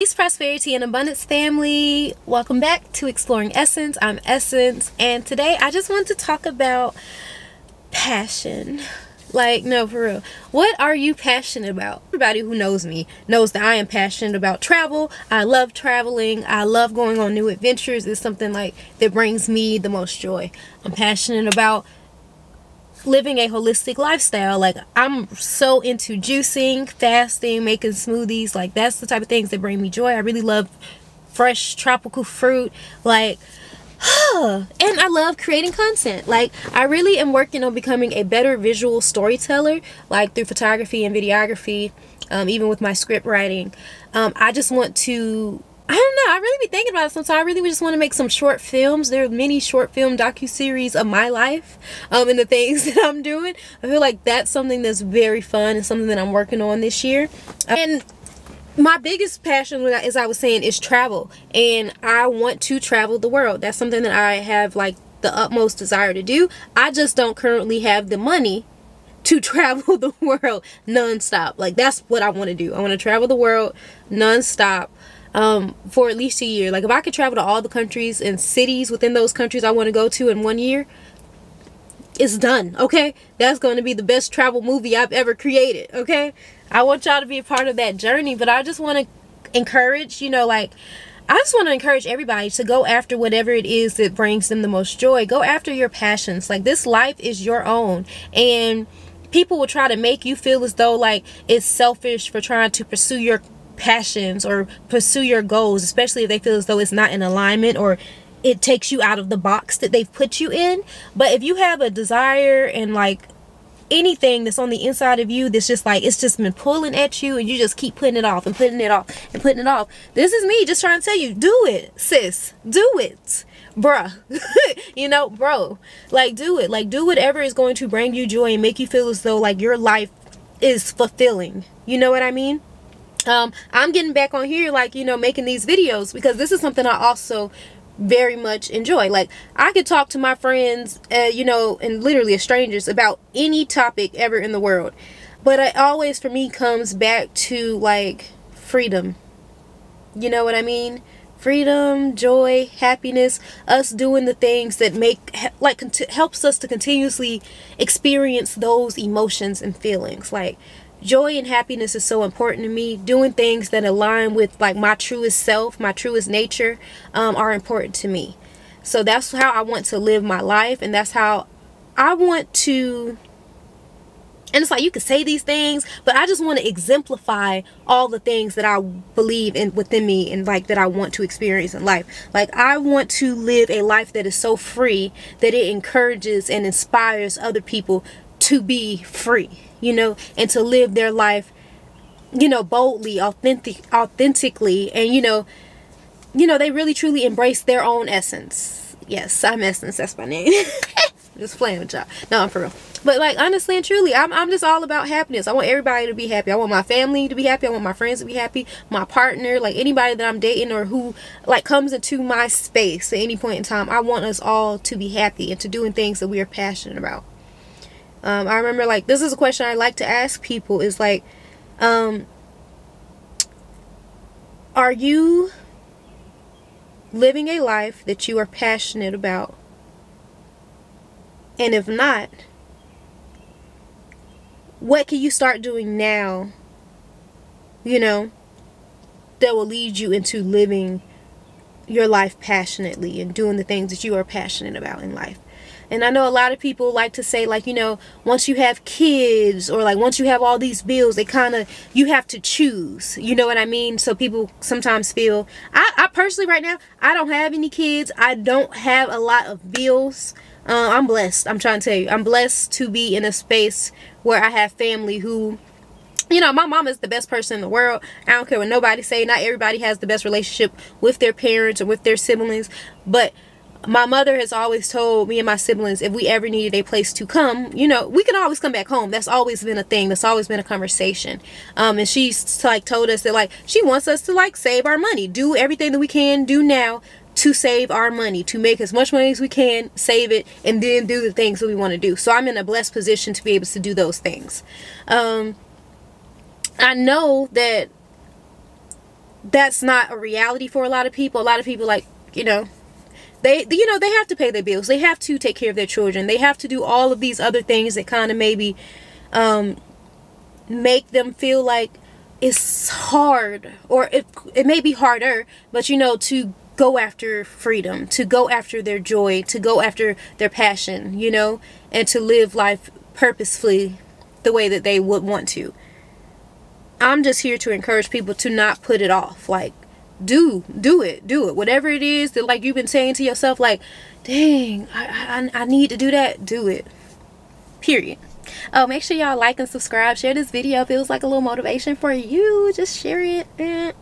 Peace, prosperity, and abundance, family. Welcome back to Exploring Essence. I'm Essence, and today I just want to talk about passion. Like, no, for real. What are you passionate about? Everybody who knows me knows that I am passionate about travel. I love traveling. I love going on new adventures. It's something like that brings me the most joy. I'm passionate about living a holistic lifestyle. Like I'm so into juicing, fasting, making smoothies. Like that's the type of things that bring me joy. I really love fresh tropical fruit. Like and I love creating content. Like I really am working on becoming a better visual storyteller, like through photography and videography, um, even with my script writing. Um, I just want to I. Really be thinking about it sometimes. I really just want to make some short films. There are many short film docu-series of my life um, and the things that I'm doing. I feel like that's something that's very fun and something that I'm working on this year. And my biggest passion, as I was saying, is travel. And I want to travel the world. That's something that I have like the utmost desire to do. I just don't currently have the money to travel the world nonstop. Like that's what I want to do. I want to travel the world nonstop um, for at least a year. Like if I could travel to all the countries and cities within those countries I want to go to in one year, it's done. Okay, that's going to be the best travel movie I've ever created. Okay, I want y'all to be a part of that journey, but I just want to encourage, you know, like. I just want to encourage everybody to go after whatever it is that brings them the most joy. Go after your passions. Like this life is your own. And people will try to make you feel as though like it's selfish for trying to pursue your passions or pursue your goals, especially if they feel as though it's not in alignment or it takes you out of the box that they've put you in. But if you have a desire and like anything that's on the inside of you that's just like it's just been pulling at you and you just keep putting it off and putting it off and putting it off. This is me just trying to tell you, do it, sis. Do it. Bruh. you know, bro. Like do it. Like do whatever is going to bring you joy and make you feel as though like your life is fulfilling. You know what I mean? Um, I'm getting back on here like you know making these videos because this is something I also very much enjoy. Like I could talk to my friends uh, you know and literally strangers about any topic ever in the world. But it always for me comes back to like freedom. You know what I mean? Freedom joy happiness us doing the things that make like helps us to continuously experience those emotions and feelings. Like joy and happiness is so important to me. Doing things that align with like my truest self my truest nature um, are important to me. So that's how i want to live my life and that's how i want to and it's like you can say these things but i just want to exemplify all the things that i believe in within me and like that i want to experience in life. Like i want to live a life that is so free that it encourages and inspires other people to be free you know, and to live their life, you know, boldly, authentic, authentically, and you know, you know, they really truly embrace their own essence. Yes, I'm Essence. That's my name. just playing with y'all. No, I'm for real. But like honestly and truly, I'm I'm just all about happiness. I want everybody to be happy. I want my family to be happy. I want my friends to be happy. My partner, like anybody that I'm dating or who like comes into my space at any point in time, I want us all to be happy and to doing things that we are passionate about. Um, I remember like this is a question I like to ask people is like, um, are you living a life that you are passionate about? And if not, what can you start doing now, you know, that will lead you into living your life passionately and doing the things that you are passionate about in life? And I know a lot of people like to say like, you know, once you have kids or like once you have all these bills, they kind of, you have to choose. You know what I mean? So people sometimes feel, I, I personally right now, I don't have any kids. I don't have a lot of bills. Uh, I'm blessed. I'm trying to tell you, I'm blessed to be in a space where I have family who you know, my mom is the best person in the world. I don't care what nobody say. Not everybody has the best relationship with their parents or with their siblings. But my mother has always told me and my siblings if we ever needed a place to come you know we can always come back home. That's always been a thing. That's always been a conversation. Um and she's like told us that like she wants us to like save our money. Do everything that we can do now to save our money to make as much money as we can save it and then do the things that we want to do. So i'm in a blessed position to be able to do those things. Um i know that that's not a reality for a lot of people. A lot of people like, you know, they you know, they have to pay their bills. They have to take care of their children. They have to do all of these other things that kind of maybe um make them feel like it's hard or it it may be harder, but you know, to go after freedom, to go after their joy, to go after their passion, you know, and to live life purposefully the way that they would want to. I'm just here to encourage people to not put it off. Like, do, do it, do it. Whatever it is that, like, you've been saying to yourself, like, dang, I, I, I need to do that, do it. Period. Oh, make sure y'all like and subscribe. Share this video if it was like a little motivation for you. Just share it. Eh.